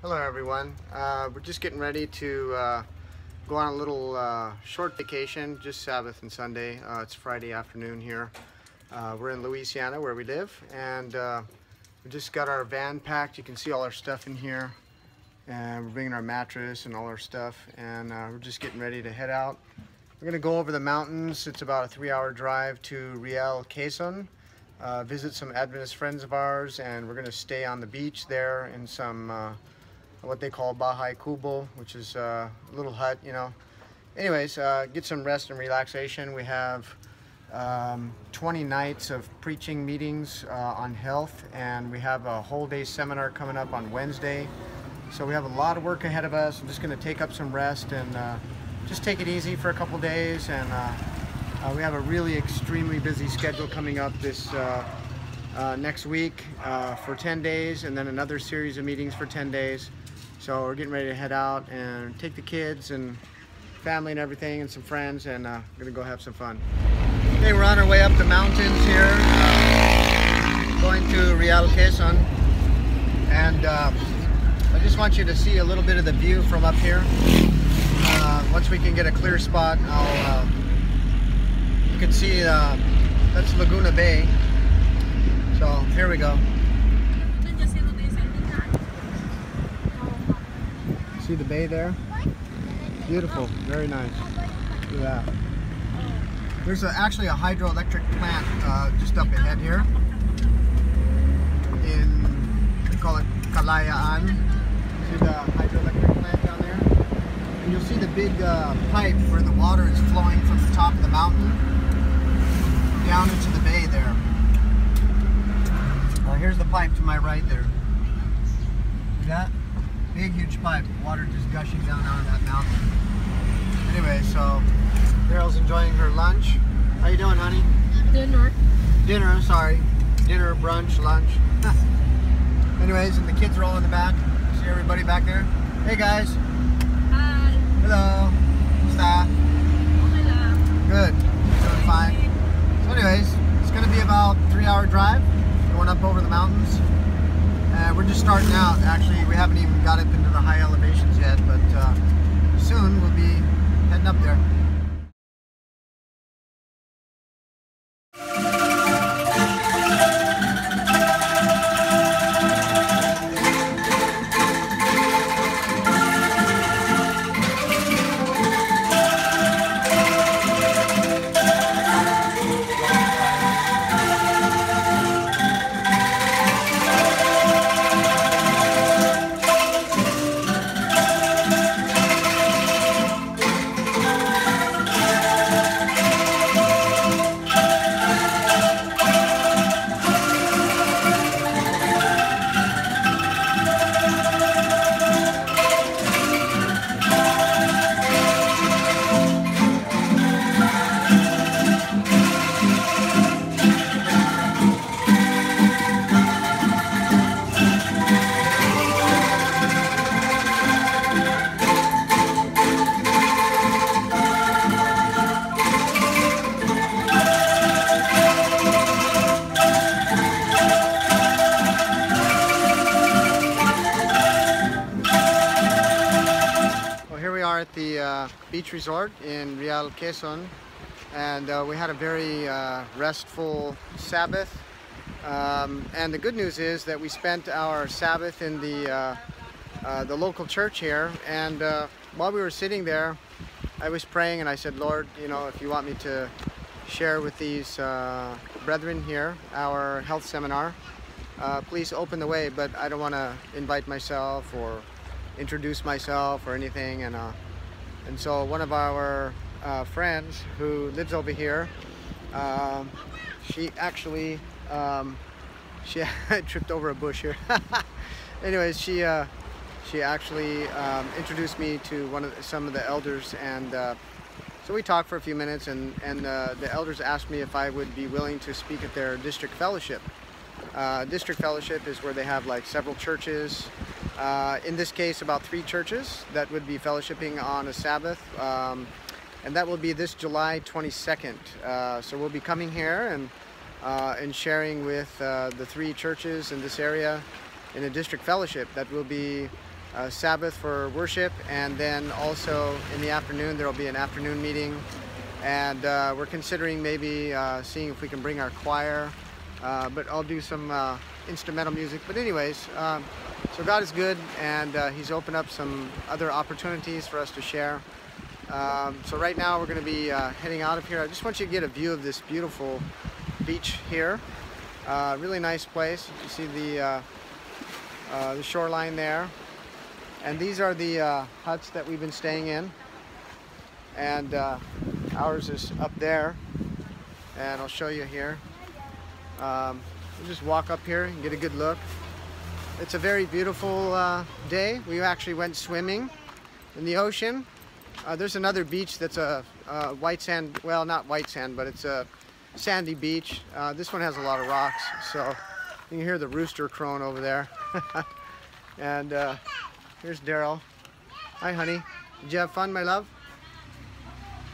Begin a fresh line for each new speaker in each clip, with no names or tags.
Hello everyone. Uh, we're just getting ready to uh, go on a little uh, short vacation, just Sabbath and Sunday. Uh, it's Friday afternoon here. Uh, we're in Luisiana where we live and uh, we just got our van packed. You can see all our stuff in here and we're bringing our mattress and all our stuff and we're just getting ready to head out. We're gonna go over the mountains. It's about a three hour drive to Real Quezon. visit some Adventist friends of ours and we're gonna stay on the beach there in some what they call Bahay Kubo, which is uh, a little hut, you know. Anyways, uh, get some rest and relaxation. We have um, 20 nights of preaching meetings uh, on health, and we have a whole day seminar coming up on Wednesday. So we have a lot of work ahead of us. I'm just going to take up some rest and uh, just take it easy for a couple days. And uh, uh, we have a really extremely busy schedule coming up this next week for 10 days, and then another series of meetings for 10 days. So we're getting ready to head out and take the kids and family and everything and some friends and uh, we're gonna go have some fun. Okay, we're on our way up the mountains here, uh, going to Real Quezon. And uh, I just want you to see a little bit of the view from up here. Uh, once we can get a clear spot, I'll, uh, you can see uh, that's Laguna Bay. So here we go. See the bay there? Beautiful, very nice. Look at that. There's a, actually a hydroelectric plant uh, just up ahead here. In, they call it Kalayaan. See the hydroelectric plant down there? And you'll see the big uh, pipe where the water is flowing from the top of the mountain down into the bay there. Uh, here's the pipe to my right there. See that? big huge pipe, water just gushing down out of that mountain. Anyway, so Daryl's enjoying her lunch. How you doing, honey?
Dinner.
Dinner, sorry. Dinner, brunch, lunch. Anyways, and the kids are all in the back. See everybody back there? Hey guys.
Hi.
Hello. Stop.
Okay
Good. Doing fine. So anyways, it's gonna be about three hour drive going up over the mountains. Uh, we're just starting out. Actually, we haven't even got up into the high elevations yet, but uh, soon we'll be heading up there. Uh, beach resort in Real Quezon. And uh, we had a very uh, restful Sabbath. Um, and the good news is that we spent our Sabbath in the uh, uh, the local church here. And uh, while we were sitting there I was praying and I said Lord you know if you want me to share with these brethren here our health seminar please open the way but I don't want to invite myself or introduce myself or anything. And uh, and so one of our uh, friends who lives over here, um, she actually, um, she tripped over a bush here. Anyways, she uh, she actually um, introduced me to one of the, some of the elders and uh, so we talked for a few minutes and, and uh, the elders asked me if I would be willing to speak at their district fellowship. Uh, district fellowship is where they have like several churches uh, in this case, about three churches that would be fellowshipping on a Sabbath. Um, and that will be this July 22nd. Uh, so we'll be coming here and, uh, and sharing with uh, the three churches in this area in a district fellowship that will be uh, Sabbath for worship, and then also in the afternoon there will be an afternoon meeting, and uh, we're considering maybe seeing if we can bring our choir, uh, but I'll do some uh, instrumental music. But anyways, um, so God is good, and uh, He's opened up some other opportunities for us to share. Um, so right now we're going to be uh, heading out of here. I just want you to get a view of this beautiful beach here. Uh, really nice place. You see the the shoreline there, and these are the huts that we've been staying in. And ours is up there, and I'll show you here. Um, we'll just walk up here and get a good look. It's a very beautiful uh, day. We actually went swimming in the ocean. Uh, there's another beach that's a, a white sand, well, not white sand, but it's a sandy beach. Uh, this one has a lot of rocks, so you can hear the rooster crowing over there. and uh, here's Daryl. Hi, honey. Did you have fun, my love?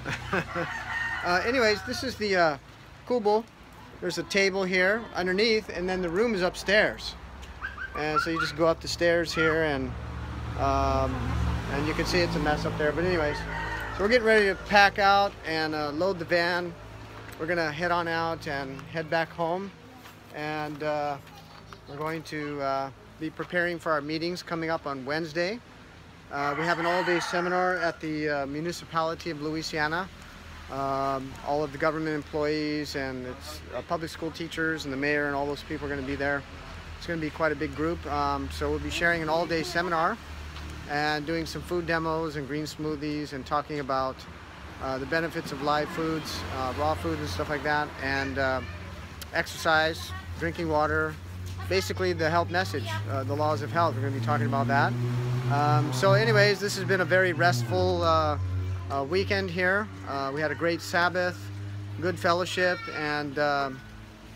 uh, anyways, this is the uh, kubo. There's a table here underneath, and then the room is upstairs. And so you just go up the stairs here, and um, and you can see it's a mess up there. But anyways, so we're getting ready to pack out and uh, load the van. We're gonna head on out and head back home, and uh, we're going to uh, be preparing for our meetings coming up on Wednesday. Uh, we have an all-day seminar at the uh, municipality of Luisiana. Um, all of the government employees and it's uh, public school teachers and the mayor and all those people are going to be there. It's going to be quite a big group. Um, so we'll be sharing an all-day seminar and doing some food demos and green smoothies and talking about uh, the benefits of live foods, uh, raw food and stuff like that, and uh, exercise, drinking water, basically the health message, uh, the laws of health. We're going to be talking about that. Um, so anyways, this has been a very restful uh, uh, weekend here. we had a great Sabbath, good fellowship, and um,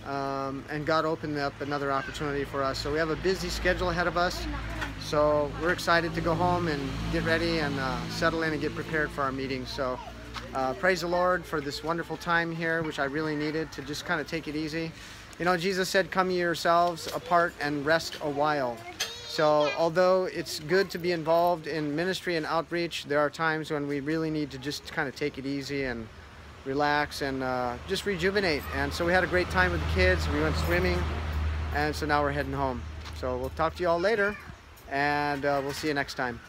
um, and God opened up another opportunity for us. So we have a busy schedule ahead of us. So we're excited to go home and get ready and uh, settle in and get prepared for our meeting. So uh, praise the Lord for this wonderful time here, which I really needed to just kind of take it easy. You know, Jesus said, come yourselves apart and rest a while. So although it's good to be involved in ministry and outreach, there are times when we really need to just kind of take it easy and relax and uh, just rejuvenate. And so we had a great time with the kids. We went swimming, and so now we're heading home. So we'll talk to you all later, and uh, we'll see you next time.